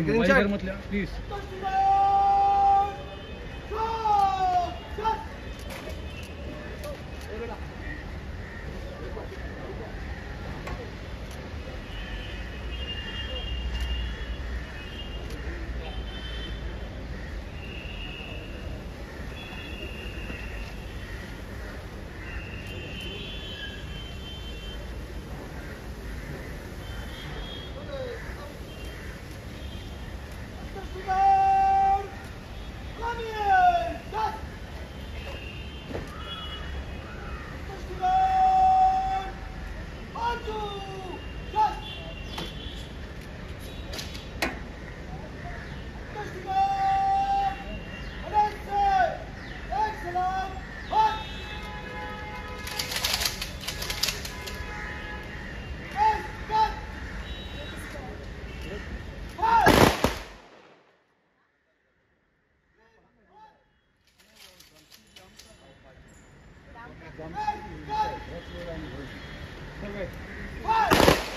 Mobile That's your anniversary. Come here.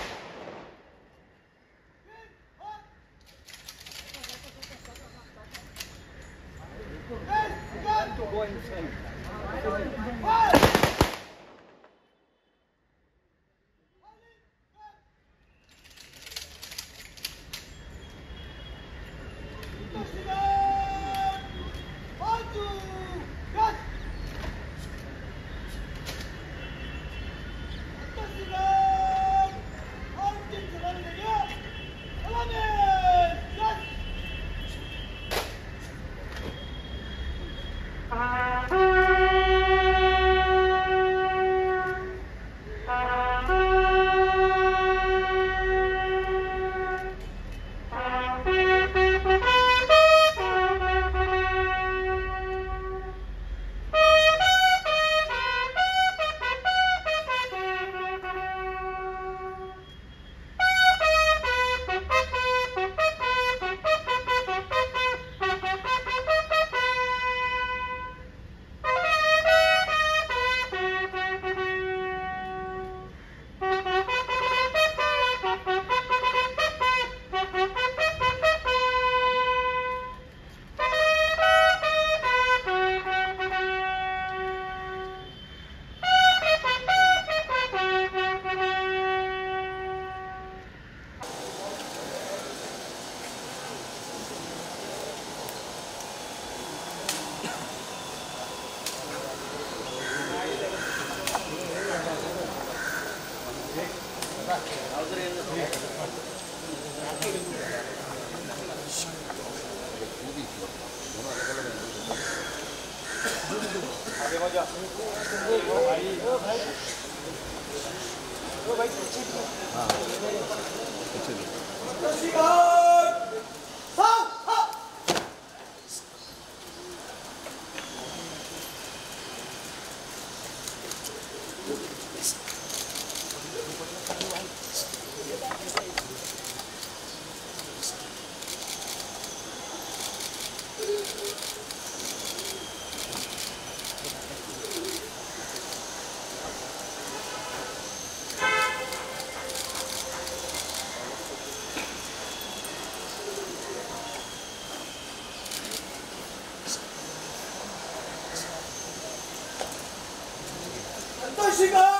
हाँ। 것인가?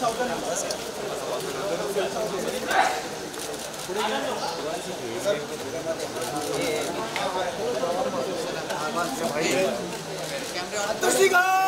चौदह number please Tustigan!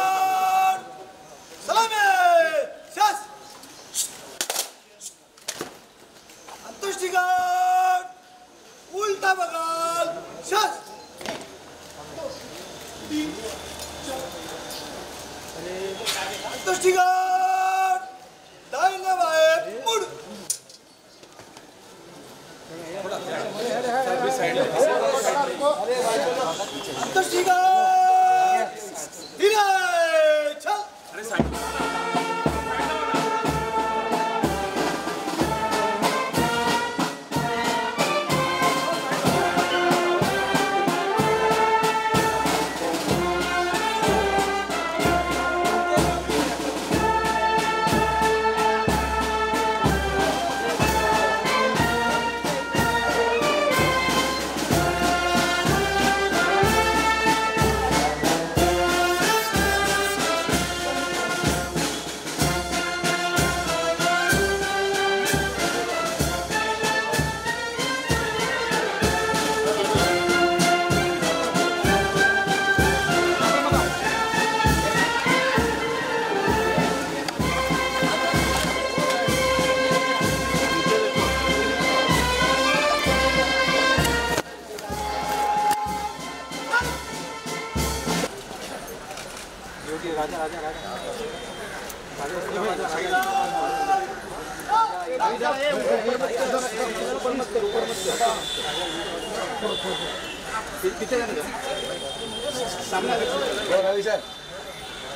Ravi sir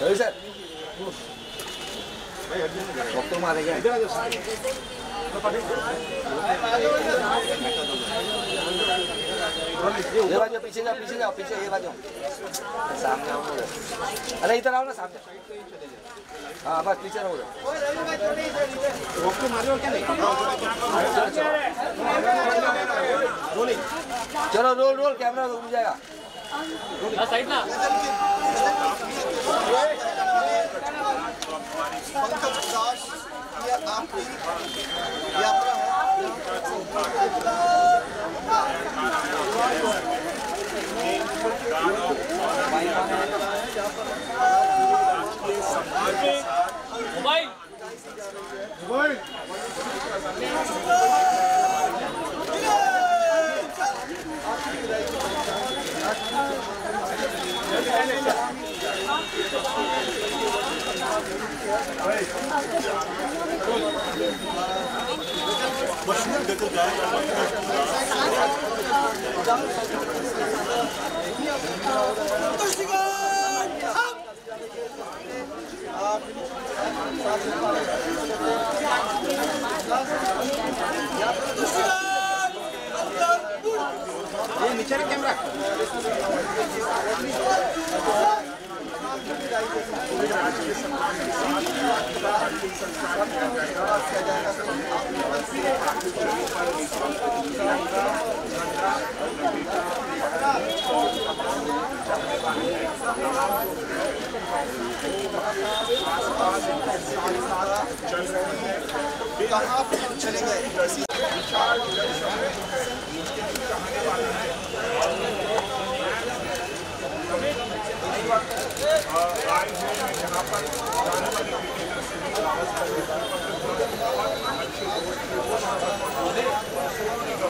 Ravi sir doctor मारेगा पीछे पीछे जाओ पीछे ये सामने अरे इधर आओ ना सामने हाँ बस पीछे रहो। चलो रोल रोल कैमरा रुक जाएगा पंकज दास ये आपकी यात्रा है कैमरा तुष्टिगार हम तुष्टिगार अंदर मुड़ ये नीचे कैमरा कहाँ चले गए